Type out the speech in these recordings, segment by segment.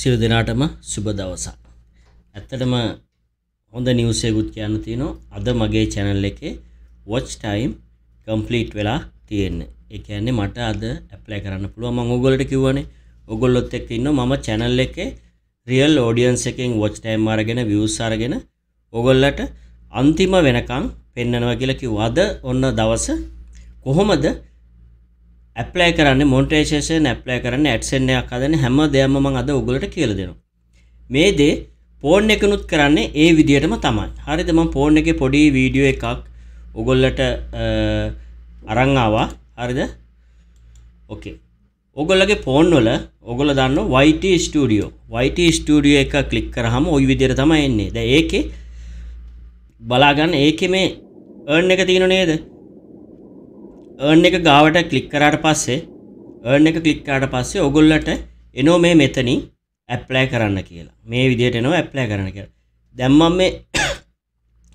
සිරු දෙනාටම සුබ දවසක්. ඇත්තටම හොඳ නිවසයකුත් කියන්න තියෙනවා අද මගේ චැනල් එකේ වොච් ටයිම් කම්පලීට් වෙලා තියෙන්නේ. ඒ කියන්නේ මට අද ඇප්ලයි කරන්න පුළුවන් මම ඕගොල්ලන්ට කිව්වනේ. ඕගොල්ලොත් එක්ක ඉන්නවා මම channel එකේ රියල් ඔඩියන්ස් එකෙන් වොච් ටයිම් අරගෙන views අරගෙන ඕගොල්ලන්ට අන්තිම වෙනකන් පෙන්නනවා කියලා කිව්වා. අද ඔන්න දවස කොහොමද ඇප්ලයි කරන්න මොන්ටේෂන් ඇප්ලයි කරන්න ඇඩ්සෙන්න්න එකක් අදන හැම දෙයක්ම මං අද උගලට කියල දෙනවා. මේ දේ පෝර්න් එකනුත් කරන්නේ ඒ විදිහටම තමයි. හරිද? ම පෝර්න් එක පොඩි වීඩියෝ එකක් ඔගොල්ලට අරංආවා හරිද? ඕකේ ඔගොල්ලගේ ෆෝන් වල ඔගොල දන්න වයිට ස්ටඩියෝ වයිට ස්ටඩියෝ එක කලික් කරහම ඔයි විදිර තමයි එන්නේ. ද ඒකේ බලාගන්න ඒක මේ ඒර්න් එක තියෙන නේද? ඒර්න් එක ගාවට කලික් කරාට පස්සේ ඒර්න් එක කලික්කාට පස්සේ ඔගොල්ලට එනෝ මේ මෙතනින් ඇප්ලෑ කරන්න කියලා. මේ විදියට එනවා ඇප්ලෑ කරන කියලා. දැම්මම් මේ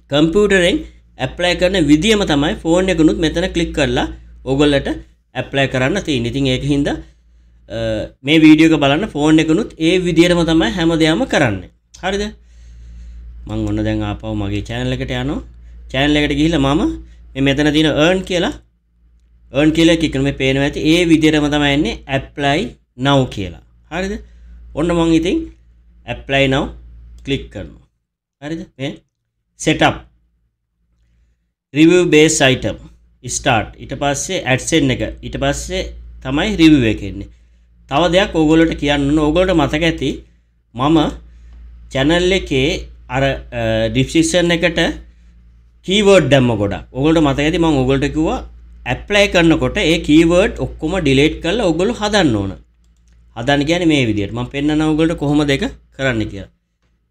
කම්පියුටරෙන් ඇප්ලයි කරන විදිියම තමයි ෆෝන් එකනුත් මෙතන කලික් කරලා ඔගොල්ලට ඇප්ලයි කරන්න තිය ඉතින් ඒක හින්ද මේ වීඩියෝක බලන්න ෆෝන් එකනුත් ඒ විදිරම තමයි හැම දෙයම කරන්න. හරිද? මං ඔන්න දැන් ආපව මගේ චෑනල එකට යනවා. චෑනල එකට ගිහිල මම මෙතන තින ඒර්න් කියලා ඒර්න් කියලා කිකනම පේනව ඇති. ඒ විදිරම තමයි එන්නේ ඇප්ලයි නව් කියලා. හරිද? ඔන්න මං ඉතින් ඇප්ලයි නව් කලික් කරනවා. හරිද? Setup review base item start ඉට පස්සේ ඇඩ්සෙන් එක. ඉට පස්සේ තමයි රිවව එකෙන්නේ තව දෙයක් ඕගොලට කියන්න ඕගොලට මතක ඇති මම චැනල් එකේ අර ඩිප්සිෂන් එකට කීවර්ඩ් දැම්ම ගොඩ ඔගොලට මතක ඇති මං ඔගොල්ට කිව්වා ඇප්ලයි කරන්නකොට ඒ කීවර්ඩ් ඔක්කොම ඩිලේට් කරලා ඔගොලු හදන්න ඕන. හදන්න කියන මේ විදියට. ම පෙන්න්න ඔගොලට කොහොම දෙක කරන්න කියලා.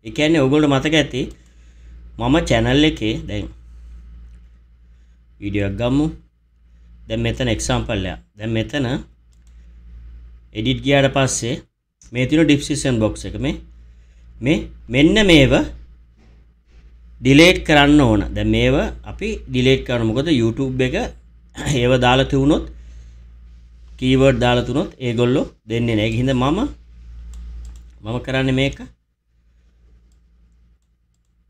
එකන්නේ ඔගොලට මතක ඇති මම චැනල් එකේ දැන් වීඩියක් ගම්මු. දැන් මෙතන එක්සාම්පල්ලයා දැන් මෙතන එඩිට් ගියාට පස්සේ මේ තින ඩිප්සිෂන් බොක්ස එක මේ මේ මෙන්න මේව ඩිලේට් කරන්න ඕන. දැ මේව අපි ඩිලේට් කරන මොකද YouTube එක ඒව දාලා තිවුණොත් කීවර්ඩ් දාලා තුනොත් ඒගොල්ලො දෙන්නේ නෑ. හිද මම මම කරන්න මේක.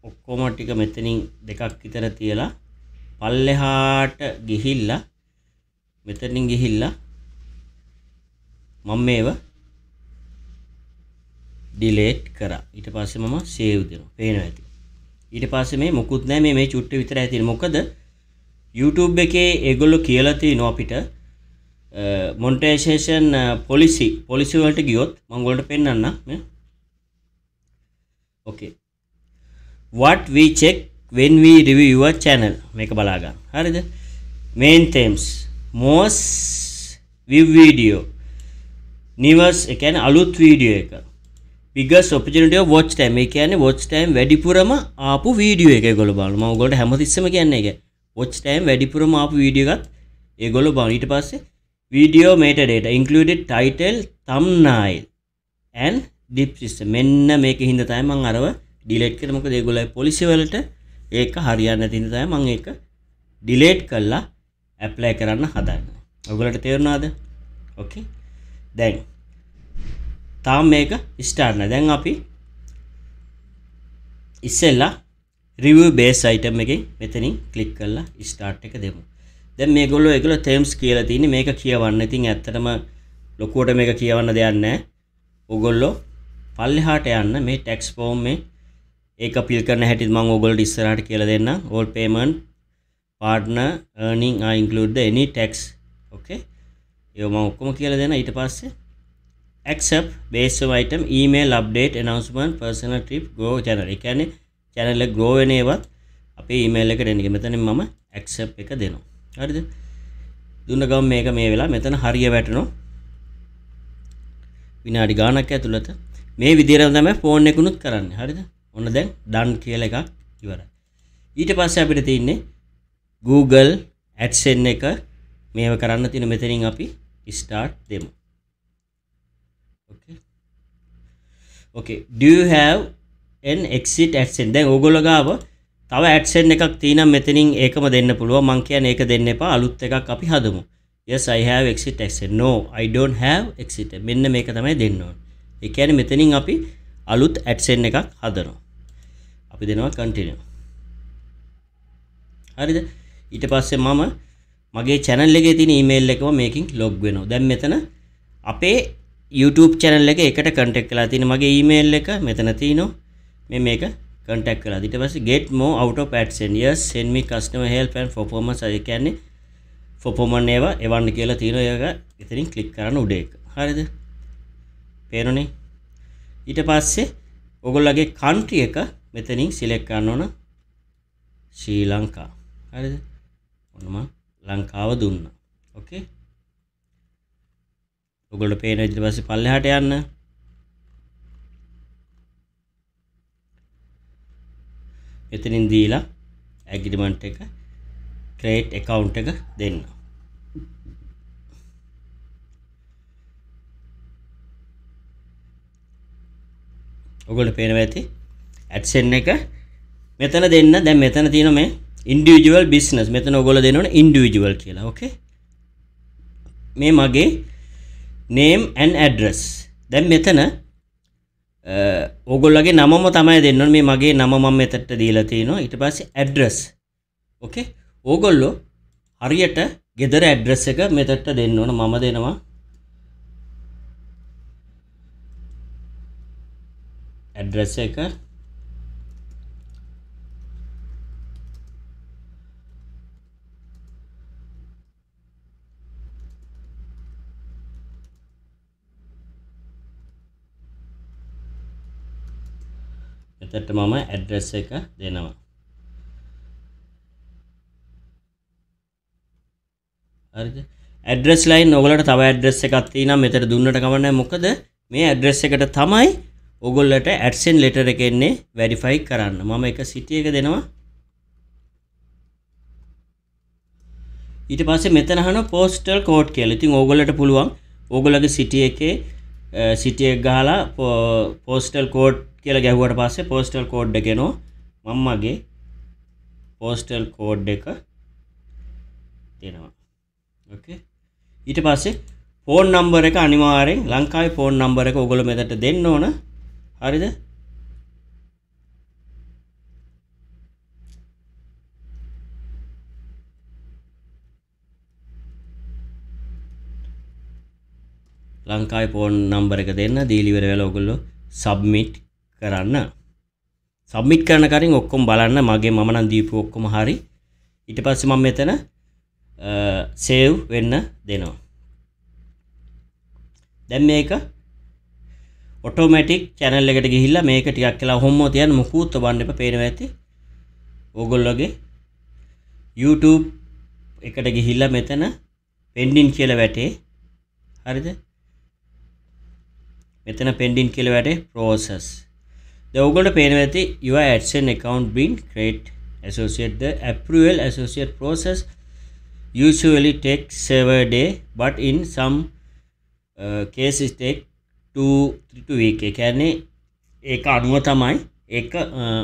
ඔක්කොම ටික මෙතනින් දෙකක් විතර තියලා පල්ලෙහාට ගිහිල්ල මෙතනින් ගිහිල්ලා මම මේව ඩිලේට් කර. ඊට පස්සේ මම සේව් දෙන පේන ඇති. ඊට පස්සේ මේ මොකුත් නෑ. මේ මේ චුට්ට විතර ඇතින මොකද YouTube එකේ ඒගොල්ලො කියලති නොපිට මොන්ටේෂේෂන් පොලිසි පොලිසිවලට ගියොත් මංගොලට පෙන්න්න ඕකේ what we check when we review your channel? මේක බලාගන්න. හරිද? Main themes. Most view video. නිවර්ස් එකන අලුත් වීඩියෝ එක. පිගස් ඔපිනිට වොච් ටෑම කියන වොච් ටෑම් වැඩිපුරම ආපු වීඩියෝ එක ගොල බල ම ගොට හැමතිස්සම කියන්න එක වොච් ටෑම් වැඩිපුරම ආපු වීඩියගත් ඒ ගොල බනිට පස්සේ video metadata include title thumbnail and ඩිප්සිස්ස මෙන්න මේක හිද තයිමං අරව ඩිලෙට් කරමක දෙගොලයි පොලිසිවලට ඒක හරියන්න තින තයි මං එක ඩිලේට් කල්ලා ඇප්ලයි කරන්න හදන්න. ඔගලට තේරුණාද? ඕකේ දැන් තාම් මේක ස්ටාර්න දැන් අපි ඉස්සෙල්ලා රිව බේස් අයිටම් එක මෙතනින් කලික් කරලා ස්ටාර්ට් එක දෙමු. දැන් මේ ගොල්ලෝ එකල තෙම්ස් කියලා තියන මේක කියවන්න. ඉතින් ඇත්තටම ලොකුවට මේක කියවන්න දෙයන්න ඔගොල්ලෝ පල්ලෙහාට යන්න මේ ටෙක්ස් ෆෝම් මේ ඒක පිල් කරන හැටි මං ඔගොල්ට ඉස්සරහට කියලා දෙන්න all payment partner earning include any tax okay ඒම ඔක්කොම කියල දෙන්න. ඊට පස්සේ accept base of item email update announcement personal trip go channel. එකන්නේ channel එක grow වෙන ඒවත් අපේ email එකට එන එක මෙතන මම accept එක දෙනවා. හරිද? දුන්න ගම මේක මේ වෙලා මෙතන හරිය වැටනවා. විනාඩි ගානක් ඇතුළත මේ විදිහට තමයි ෆෝන් එකනුත් කරන්න. හරිද? ඔන්න දැන් ඩන් කියල එකක් ඉවර ඊට පස්ස අපිට තියන්නේ Google ඇඩ්සෙන් එක. මේව කරන්න තින මෙතනින් අපි ස්ටාර්ට් දෙමු. ඕකේ do you have an exit AdSense දැන් ඕගොල්ලෝ ගාව තව AdSense එකක් තියෙනම් මෙතනින් ඒකම දෙන්න පුළුවන් මං කියන්නේ ඒක දෙන්න එපා අලුත් එකක් අපි හදමු yes i have exit AdSense no i don't have exit මෙන්න මේක තමයි දෙන්න ඕනේ ඒ කියන්නේ මෙතනින් අපි අලුත් ඇඩ්සෙන් එකක් හදනවා. අපි දෙනවා කන්ටිනියු. හරිද? ඊට පස්සේ මම මගේ channel එකේ තියෙන email එකම මේකෙන් log වෙනවා. දැන් මෙතන අපේ YouTube channel එක එකට contact කරලා තියෙන මගේ email එක මෙතන තියෙනවා. මේ මේක contact කරලා. ඊට පස්සේ get more out of AdSense. Yes, send me customer help and performance. ඒ කියන්නේ ෆොපොමන් ඒවා එවන්න කියලා තියෙන එක එතනින් ක්ලික් කරන්න උඩ එක. හරිද? පේනනේ? ඊට පස්සේ ඔයගොල්ලගේ කන්ට්‍රි එක මෙතනින් සිලෙක්ට් කරන්න ඕන ශ්‍රී ලංකා. හරිද? ඔන්න මම ලංකාව දුන්නා. ඕකේ? ඔයගොල්ලෝ පේන ඊට පස්සේ පල්ලෙහාට යන්න. මෙතනින් දීලා ඇග්‍රීමන්ට් එක ක්‍රේට් එකවුන්ට් එක දෙන්න. ඔගොල්ලෝ පේනවා ඇති? ඇඩ්සෙන් එක මෙතන දෙන්න. දැන් මෙතන තියෙන මේ ඉන්ඩිවිජුවල් බිස්නස් මෙතන ඔයගොල්ලෝ දෙන්න ඕනේ ඉන්ඩිවිජුවල් කියලා. ඕකේ මේ මගේ name and address. දැන් මෙතන ඕගොල්ලගේ නමම තමයි දෙන්න ඕනේ. මේ මගේ නම මම මෙතනට දීලා තිනවා ඊට පස්සේ ඇඩ්‍රස් ඕකේ ඕගොල්ලෝ හරියට ගෙදර ඇඩ්‍රස් එක මෙතට දෙන්න ඕන. මම දෙනවා. ඇඩ්‍රස් එක. මෙතට මම ඇඩ්‍රස් එක දෙනවා. හරිද? ඇඩ්‍රස් ලයින් ඔගලට තව ඇඩ්‍රස් එකක් තියෙනවා. මෙතන දුන්නට කමන්නේ මොකද මේ ඇඩ්‍රස් එකට තමයි ඔගොල්ලට ඇඩ්සෙන් ලෙටර් එක එන්නේ වෙරිෆයි කරන්න. මම එක සිටි එක දෙනවා. ඊට පස්සේ මෙතන අහන පෝස්ටල් කෝඩ් කියලා. ඉතින් ඕගොල්ලන්ට පුළුවන් ඕගොල්ලගේ සිටි එකේ eh, සිටි එක ගහලා eh, පෝස්ටල් කෝඩ් කියලා ගැහුවට පස්සේ පෝස්ටල් කෝඩ් එක එනවා. මම මගේ පෝස්ටල් කෝඩ් එක දෙනවා. ඕකේ ඊට පස්සේ ෆෝන් නම්බර එක අනිවාර්යෙන් ලංකාවේ ෆෝන් නම්බර එක ඔයගොල්ලෝ මෙතනට දෙන්න ඕන හරිද ලංකාවේ ෆෝන් නම්බර එක දෙන්න දීලි ඉවර වෙලා ඔයගොල්ලෝ සබ්මිට් කරන්න. සබ්මිට් කරන කරින් ඔක්කොම බලන්න මගේ මම නම් දීපු ඔක්කොම හරි. ඊට පස්සේ මම මෙතන සේව් වෙන්න දෙනවා. දැන් මේක ඔටෝමැටික් චැනල් එකට ගිහිල්ලා මේක ටිකක් කියලා හොම්ම තියන්න මුකුත් ඔබන්න එපා පේනවා ඇති. ඕගොල්ලෝගේ YouTube එකට ගිහිල්ලා මෙතන පෙන්ඩින් කියලා වැටේ. හරිද? මෙතන පෙන්ඩින් කියලා වැටේ process. දැන් ඕගොල්ලෝ පේනවා ඇති your AdSense account been create associate. The approval associate process usually takes several day but in some uh, cases take 2 3 to week. ඒ කියන්නේ ඒක අනුව තමයි ඒක uh,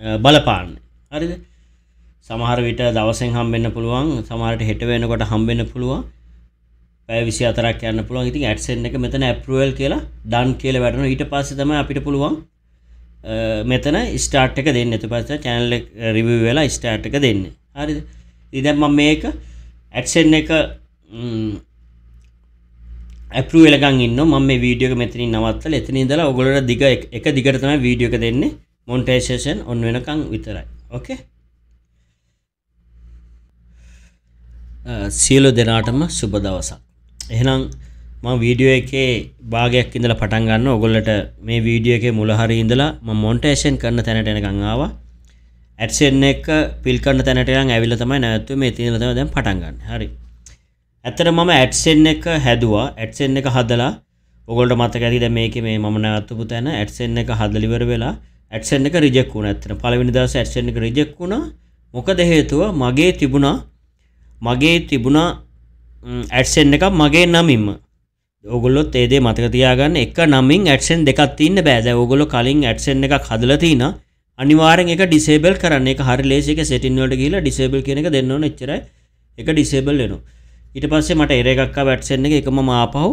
uh, බලපාන්නේ. හරිද? සමහර විට දවසෙන් හම්බෙන්න පුළුවන් සමහරට හෙට වෙනකොට හම්බෙන්න පුළුවන්. පැය 24ක් යන්න පුළුවන්. ඉතින් ඇඩ්සෙන් එක මෙතන ඇප්‍රූවල් කියලා ඩන් කියලා වැටෙනවා. ඊට පස්සේ තමයි අපිට පුළුවන් මෙතන ස්ටාර්ට් එක දෙන්න. ඊට පස්සේ channel එක රිවිව් වෙලා ස්ටාර්ට් එක දෙන්නේ. හරිද? ඉතින් මම මේක ඇඩ්සෙන් එක ඇප්‍රූවල් එකන් ඉන්නවා. මම මේ වීඩියෝ එක මෙතනින් නවත්තලා එතන ඉඳලා ඔයගොල්ලෝට දිග එක දිගට තමයි වීඩියෝ එක දෙන්නේ. මොන්ටේෂන් ඔන් වෙනකන් විතරයි. ඕකේ සියලු දෙනාටම සුබ දවසක්. එහෙනම් මම වීඩියෝ එකේ භාගයක් ඉඳලා පටන් ගන්න ඔයගොල්ලන්ට මේ වීඩියෝ එකේ මුල හරිය ඉඳලා මම මොන්ටේෂන් කරන තැනට එනකන් ආවා ඇඩ්සෙන් එක පිල් කරන තැනට යන් ඇවිල්ලා තමයි නැවතුනේ මේ තියෙන තමයි දැන් පටන් ගන්න. හරි. ඇත්තට මම ඇඩ්සෙන් එක හැදුවා. ඇඩ්සෙන් එක හදලා ඔයගොල්ලන්ට මතක ඇති දැන් මේකේ මේ මම නැවතුපු තැන ඇඩ්සෙන් එක හදලා ඉවර වෙලා ඇඩ්සෙන් එක රිජෙක්ට් වුණා. ඇත්තට පළවෙනි දවසේ ඇඩ්සෙන් එක රිජෙක්ට් වුණා. මොකද හේතුව මගේ තිබුණා මගේ තිබුණා ඇඩ්සෙන් එකක් මගේ නමින්ම. ඔගොල්ලොත් ඒ දේ මතක තියාගන්න එක නමින් ඇඩ්සෙන් දෙකක් තියෙන්න බෑ. දැන් ඔයගොල්ලෝ කලින් ඇඩ්සෙන් එකක් හදලා තිනා අනිවාර්යෙන් ඒක ඩිසේබල් කරන්න. ඒක හරි ලේසි එක සෙටින් වලට ගිහිල්ලා ඩිසේබල් කියන එක දෙන්න ඕන එච්චරයි. ඒක ඩිසේබල් වෙනවා. ඊට පස්සේ මට එරර් එකක් ආව ඇඩ්සෙන් එක එක මම ආපහු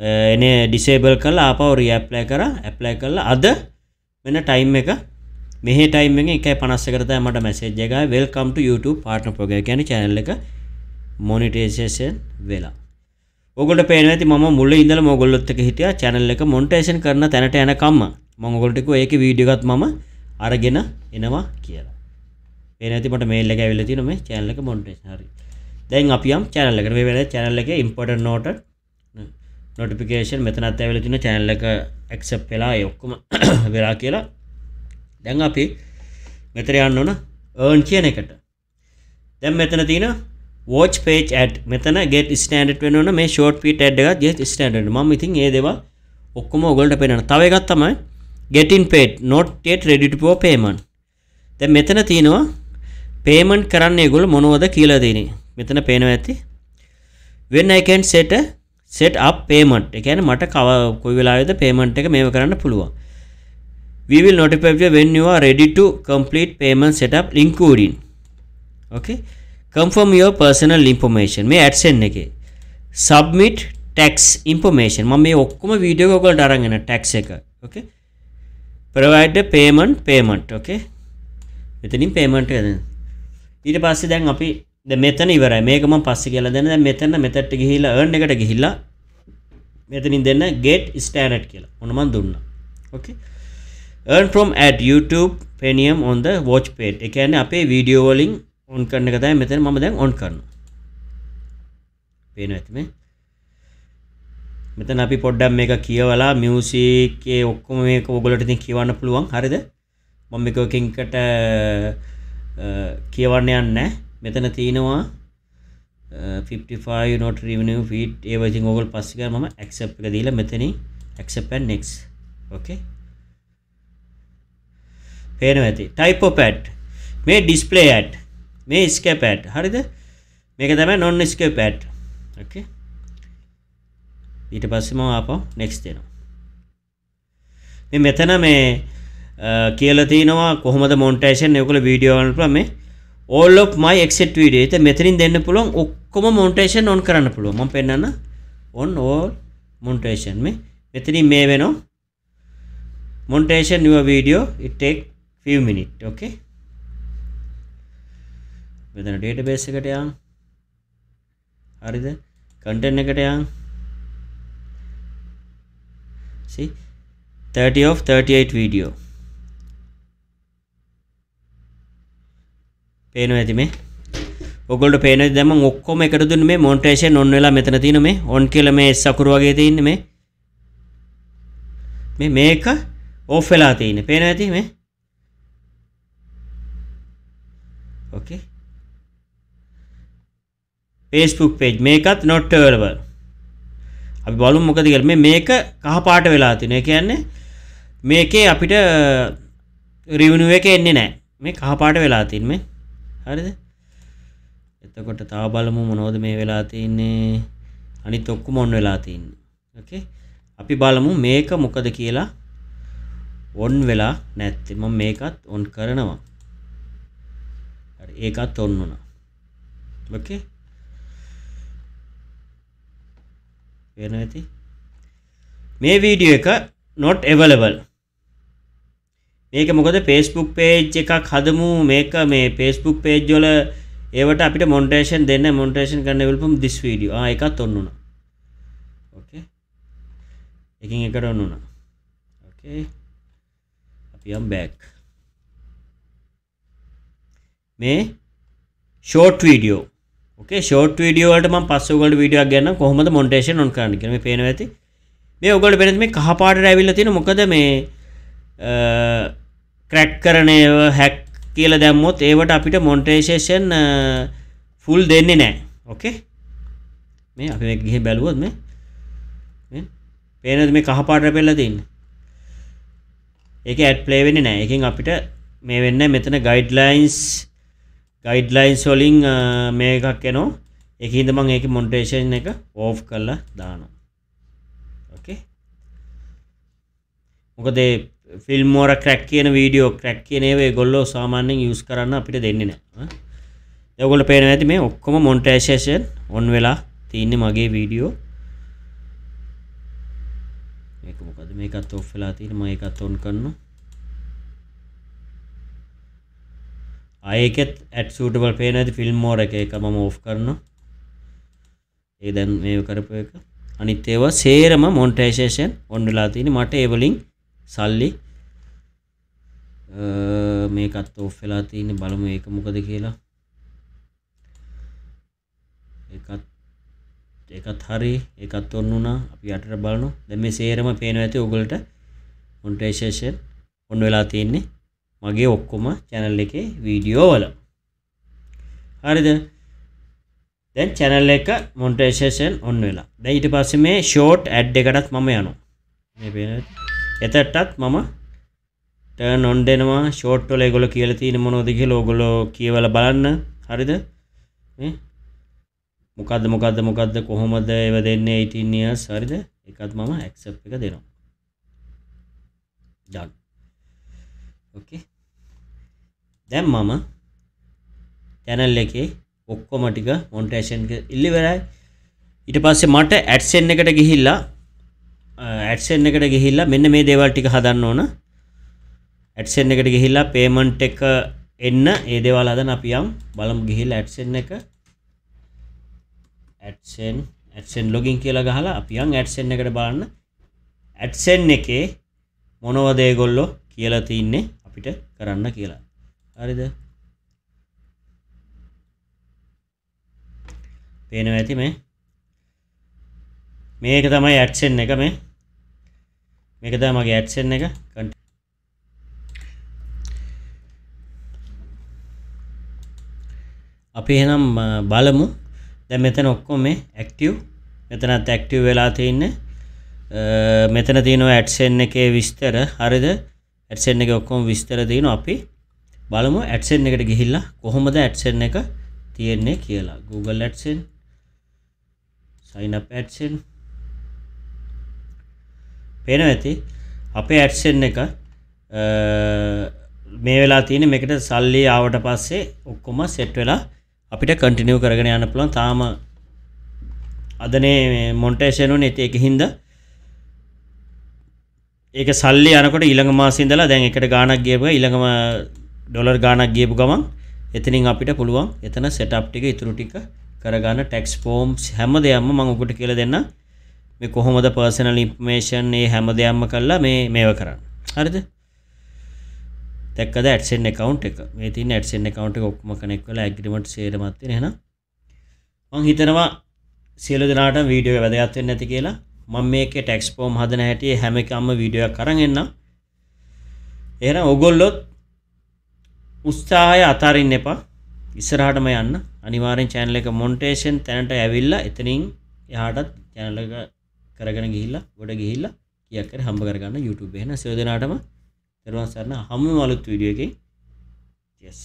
එන ඩිසේබල් කල් ආපව රියප්ලයි කර ඇප්ලයි කරලා අද වෙන ටයිම් එක මෙහ ටයිම එක පනස්ස කරත මට මැසේජ් එක වෙල්කම්ට YouTube පාටන පොග ගැන චැනල්ල එක මොනිටේෂන් වෙලා. ඔගොට පේන ඇති ම මුල්ල ඉදල මොගොල්ලොත්තක හිටිය. චැනල් එක මොන්ටේෂන් කරන තැනට යනකම්ම මංගොල්ටික ඒක වීඩියගත් මම අරගෙන එනවා කියලා. පේනතිමට මේල්ල ඇවිල තින මේ චැනල්ලක මොන්ටේෂ හරි. දැන් අපියම් චැනල්ල කර වෙල චැනල්ල එක ඉම්පොට නෝට නොටිපිකේෂන් මෙතනත් ඇවල තින චැනල්ල එක එක්සප් වෙලා ඔක්කොම වෙලා කියලා. දැන් අපි මෙතර යන්න ඕන ඒර්න් කියන එකට. දැම් මෙතන තින වෝච් පේච් ඇඩ් මෙතන ගෙට ස්ටන්ඩ් වෙනන මේ ෂෝට් පිට ඇඩ් එක ගෙත් ස්ටන්ඩ් ම ඉතින් ඒ දෙවා ඔක්කොම ඔගොල්ට පෙනෙන තවගත් තමයි ගෙටින් පේට් නොට්ටේට රෙඩිටපෝ පේමන් දැ මෙතන තියෙනවා පේමන්් කරන්න ගොල් මොනවද කියලා දෙන මෙතන පේනව ඇති. වෙන්න එකන් සෙට සෙට් අප පේමට් එකන මට කව කොයි වෙලාද පේමන්ට් එක මේ කරන්න පුළුවන්. We will notify you when you are ready to complete payment setup including. Okay? Confirm your personal information. මේ AdSense එකේ. Submit tax information. මම මේ ඔක්කොම වීඩියෝ ඔයගොල්ලන්ට අරගෙන tax එක. Okay? Provide the payment payment. Okay? මෙතනින් payment එක දෙන්න ඊට පස්සේ දැන් අපි දැන් මෙතන ඉවරයි. මේක මම පස්සේ කියලා දෙන්න. දැන් මෙතන මෙතට ගිහිල්ලා earn එකට ගිහිල්ලා මෙතනින් දෙන්න get standard කියලා. මොන මන් දුන්නා. Okay? Earn from at YouTube Penium on the watch page. ඒ කියන්නේ අපේ වීඩියෝ වලින් ඔන් කරන එක තමයි මෙතන මම දැන් ඔන් කරනවා. පේනවා ඇති මේ? මෙතන අපි පොඩ්ඩක් මේක කියවලා මියුසික් ඒ ඔක්කොම මේක ඔයගොල්ලන්ට ඉතින් කියවන්න පුළුවන්. හරිද? මම මේක එකකට කියවන්න යන්නේ මෙතන තියෙනවා 55 not revenue feed. ඒව ඉතින් ඔයගොල්ලෝ පස්සේ ගන්න මම accept එක දීලා මෙතනින් accept and next. Okay? පේනවා ඇති type of ad. මේ display ad. මේ escape ad. හරිද? මේක තමයි non escape ad. Okay ඊට පස්සේ මම ආපහු next දෙනවා මේ මෙතන මේ කියලා තියෙනවා කොහොමද මොන්ටේෂන් ඔයගොල්ලෝ වීඩියෝ වලට මේ all of my exit video. ඒක මෙතනින් දෙන්න පුළුවන් ඔක්කොම මොන්ටේෂන් on කරන්න පුළුවන්. මම පෙන්නන්න. on all montation මේ මෙතනින් මේ වෙනවා. montation your video. It take few minute okay මෙතන database එකට යන් හරිද? content එකට යන් see? 30 of 38 video. පේනවා ඇති මේ? ඔගොල්ට පේන දැම ඔක්කොම එකට දුන්න මේ මොන්ටේෂන් ඔන්න වෙලා මෙතන තියෙන මේ ඔන් කියල මේ සකුරු වගේ තියන්න මේ. මේ මේක ඕෆ් වෙලා තියෙන පේන ඇති මේ ඕකේ පේස්පුක් පේජ් මේකත් නොට්ටවලව අපි බලු මොකද කියල. මේ මේක කහපාට වෙලා තින කියන්නේ මේකේ අපිට රිවනුව එක එන්නේ නෑ මේ කහපාට වෙලා තින් මේ. හරිද? එතකොට තා බලමු මොනෝද මේ වෙලා තින්නේ අනිත් ඔක්කොම ඔන්න වෙලා තින්නේ ඕකේ අපි බලමු මේක මොකද කියලා. ඔන් වෙලා නැත්තේ. මම මේකත් ඔන් කරනවා. හරි ඒකත් ඔන් වුණා. ඕකේ වෙන ඇති. මේ වීඩියෝ එක not available. මේක මොකද ෆේස්බුක් පේජ් එකක් හදමු. මේක මේ ෆේස්බුක් පේජ් වල ඒවට අපිට මොන්ටේෂන් දෙන්න මොන්ටේෂන් කරන්න වෙල්පුම් දිස් වීඩියෝ ආ එකත් ඔන්න උනා ඕකේ එකින් එකට ඔන්න උනා ඕකේ අපි යම් බෑක් මේ short video okay short video වලට මම පස්සේ ඔයගොල්ලෝ වීඩියෝ එකක් ගන්න කොහොමද මොන්ටේෂන් ඔන් කරන්න කියලා. මේ පේනවා ඇති. මේ ඔයගොල්ලෝ පේනද මේ කහ පාටට ඇවිල්ලා තියෙන මොකද මේ ක්‍රැක් කරන හැක් කියල දැම්මොත් ඒවට අපිට මොන්ටේෂේෂන් ෆුල් දෙන්නේ නෑ ඕකේ මේ අපි ගිහ බැලුවොත් මේ පේනද මේ කහපාට පෙල්ල තින්න ඒක ඇඩ් ප්ලේවෙන්න නෑ එකින් අපිට මේ වෙන්න මෙතන ගයිඩ්ලයින්ස් ගයිඩ්ලයින්ස් වලින් මේ එකක් එනෝ එකහිද මං ඒක මොන්ටේෂන් එක ඕෆ් කරලා දානවා. ඕකේ මොකදේ ෆිල්මෝර ක්‍රැක් කියන වීඩියෝ ක්‍රැක් කියනවේ ගොල්ලෝ සාමාන්‍යෙන් යුස් කරන්න අපිට දෙන්නේ නෑ යගොල පේන ඇති මේ ඔක්කොම මොන්ටේෂේෂන් ඔන් වෙලා තියන්නේ මගේ වීඩියෝ මේක මොකද මේකත් ඔෆ් වෙලා තියෙන මම ඒකත් ඔන් කරනවා. ආයෙකෙත් ඇඩ් සූටබල් පේන ඇති ෆිල්ම් මෝර එක එක මම ඕෆ් කරනවා. ඒ දැන් මේ කරපු එක. අනිත් ඒවා සේරම මොන්ටේෂේෂන් ඔන් වෙලා තියෙන මට ඒ වලින් සල්ලි මේකත් ඕෆ් වෙලා තියෙන බලමු ඒක මොකද කියලා. එකත් ඒකත් හරි එකත් ඔන්න වුණා අපි යටට බලනු දැන් මේ සේරම පේනවා ඇති ඔයගොල්ලන්ට මොන්ටේෂේෂන් ඔන්න වෙලා තියෙන්නේ. මගේ ඔක්කොම channel එකේ වීඩියෝ වල. හරිද? දැන් channel එක මොන්ටේෂේෂන් ඔන්න වෙලා. දැන් ඊට පස්සේ මේ short ad එකටත් මම යනවා. මේ පේන එතටත් මම ටර්න් ඔන් දෙනවා. ෂෝට් වල ඒගොල්ලෝ කියලා තියෙන මොනවද කියලා ඕගොල්ලෝ කියවලා බලන්න. හරිද? මේ මොකද්ද මොකද්ද මොකද්ද කොහොමද ඒව දෙන්නේ 18 years? හරිද? ඒකත් මම accept එක දෙනවා. Done. Okay. දැන් මම channel එකේ ඔක්කොම ටික මොන්ටේෂන් එක ඉල්ලිවරයි. ඊට පස්සේ මට ඇඩ්සෙන් එකට ගිහිල්ලා ඇඩ්සෙන් එකට ගිහිල්ලා මෙන්න මේ දේවල් ටික හදන්න ඕන. ඇඩ්සෙන් එකට ගිහිල්ලා පේමන්ට් එක එන්න ඒ දේවල් හදන අපි යම් බලමු ගිහිල්ලා ඇඩ්සෙන් එක. ඇඩ්සෙන් ඇඩ්සෙන් ලොගින් කියලා ගහලා අපි යම් ඇඩ්සෙන් එකට බලන්න. ඇඩ්සෙන් එකේ මොනවද ඒගොල්ලෝ කියලා තින්නේ අපිට කරන්න කියලා. හරිද? පේනවා ඇති මේ. මේක තමයි ඇඩ්සෙන් එක මේ. මේක තමයි මගේ ඇඩ්සෙන් එක. අපි එහෙනම් බලමු. දැන් මෙතන ඔක්කොම මේ ඇක්ටිව් මෙතනත් ඇක්ටිව් වෙලා තින්නේ. මෙතන තියෙනවා ඇඩ්සෙන් එකේ විස්තර. හරිද? ඇඩ්සෙන් එකේ ඔක්කොම විස්තර තියෙනවා අපි. බලමු ඇඩ්සෙන් එකට ගිහිල්ලා කොහොමද ඇඩ්සෙන් එක තියෙන්නේ කියලා. Google AdSense sign up AdSense පේනවා ඇති අපේ ඇඩ්සෙන් එක මේ වෙලා තියෙන මේකට සල්ලි ආවට පස්සේ ඔක්කොම සෙට් වෙලා අපිට කන්ටිනියු කරගෙන යන්න පුළුවන්. තාම අදනේ මොන්ටේෂන් උනේ ඒක හින්දා ඒක සල්ලි යනකොට ඊළඟ මාසේ ඉඳලා දැන් එකට ගාණක් ගියපුවා ඊළඟම ඩොලර් ගාණක් ගියපු ගමන් එතනින් අපිට පුළුවන් එතන සෙටප් ටික ඉතුරු ටික කරගන්න. ටැක්ස් ෆෝම්ස් හැම දෙයක්ම මම ඔකට කියලා දෙන්නම්. මේ කොහොමද පර්සනල් ඉන්ෆර්මේෂන් මේ හැම දෙයක්ම කරලා මේ මේව කරන්න? හරිද? දැක්කද ඇඩ්සෙන් account එක? මේ තියෙන ඇඩ්සෙන් account එක ඔක්කොම කනෙක්ට් වෙලා ඇග්‍රීමන්ට් සේරමත් තියෙන එහෙනම් මම හිතනවා සියලු දෙනාටම වීඩියෝ එක වැදගත් වෙන්නේ නැති කියලා. මම මේකේ ටැක්ස් ෆෝම් හදන හැටි හැම එකක්ම වීඩියෝ එකක් අරන් එන්නම්. එහෙනම් ඔයගොල්ලොත් උත්සාහය අතාරින්න එපා. ඉස්සරහටම යන්න. අනිවාර්යෙන් channel එක මොන්ටේෂන් තැනට ඇවිල්ලා එතනින් එහාටත් channel එක කරගෙන ගිහිල්ලා ගොඩ ගිහිල්ලා කීයක් හරි හම්බ කරගන්න YouTube එහෙනම් සියලු දෙනාටම දරුවන් සරණ හමු අලුත් වීඩියෝ එකකින්. Yes.